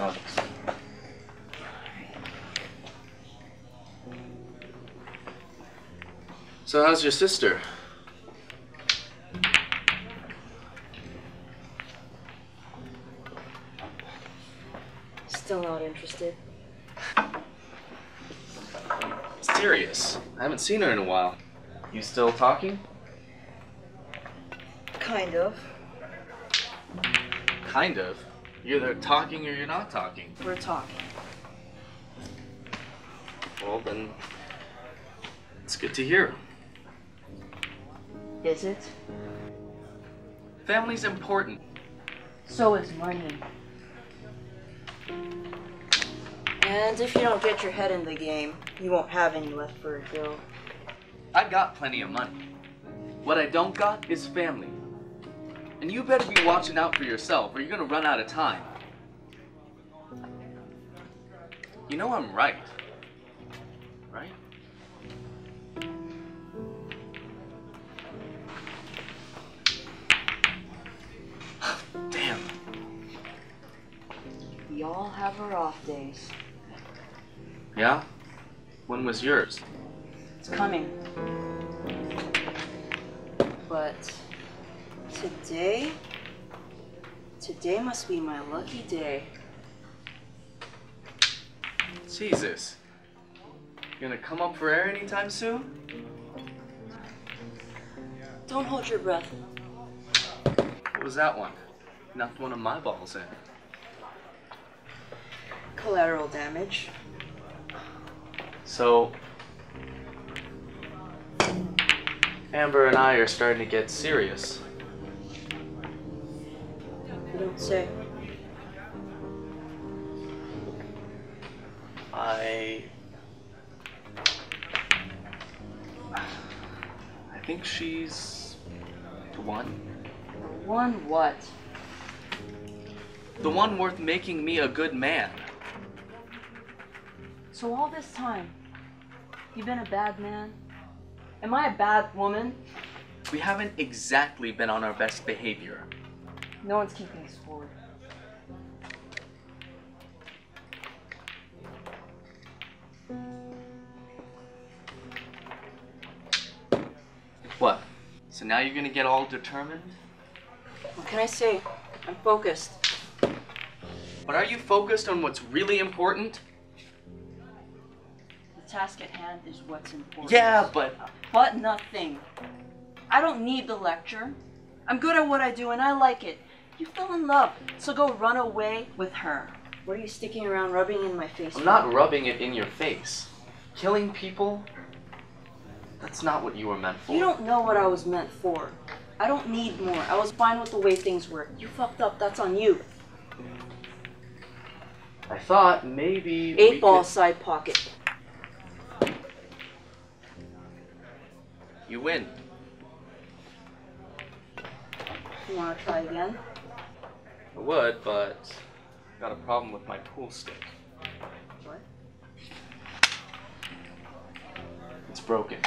god. So how's your sister? Still not interested. Serious. I haven't seen her in a while. You still talking? Kind of. Kind of? You're either talking or you're not talking. We're talking. Well, then. It's good to hear. Is it? Family's important. So is money. And if you don't get your head in the game, you won't have any left for a girl. I got plenty of money. What I don't got is family. And you better be watching out for yourself or you're gonna run out of time. You know I'm right. Right? Damn. We all have our off days. Yeah? When was yours? It's coming. But today, today must be my lucky day. Jesus. You gonna come up for air anytime soon? Don't hold your breath. What was that one? Knocked one of my balls in. Collateral damage. So, Amber and I are starting to get serious. Don't say. I. I think she's the one. The One what? The one worth making me a good man. So all this time, you've been a bad man? Am I a bad woman? We haven't exactly been on our best behavior. No one's keeping score. What? So now you're gonna get all determined? What can I say? I'm focused. But are you focused on what's really important? The task at hand is what's important. Yeah, but But nothing. I don't need the lecture. I'm good at what I do and I like it. You fell in love, so go run away with her. What are you sticking around rubbing in my face? I'm not rubbing it in your face. Killing people? That's not what you were meant for. You don't know what I was meant for. I don't need more. I was fine with the way things were. You fucked up. That's on you. I thought maybe Eight ball could- side pocket. You win. You want to try again? I would, but I got a problem with my pool stick. What? It's broken.